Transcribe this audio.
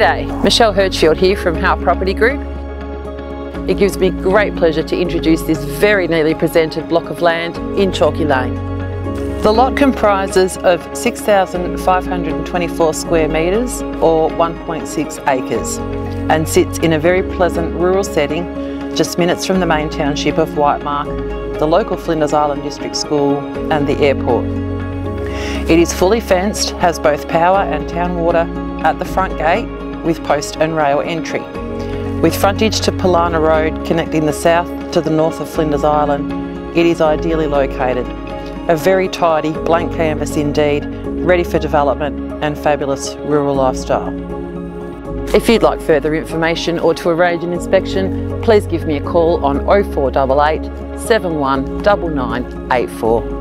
G'day, Michelle Hirschfield here from Howell Property Group. It gives me great pleasure to introduce this very neatly presented block of land in Chalky Lane. The lot comprises of 6,524 square metres or 1.6 acres and sits in a very pleasant rural setting just minutes from the main township of Whitemark, the local Flinders Island District School and the airport. It is fully fenced, has both power and town water at the front gate with post and rail entry. With frontage to Palana Road connecting the south to the north of Flinders Island, it is ideally located. A very tidy blank canvas indeed, ready for development and fabulous rural lifestyle. If you'd like further information or to arrange an inspection, please give me a call on 0488 719984.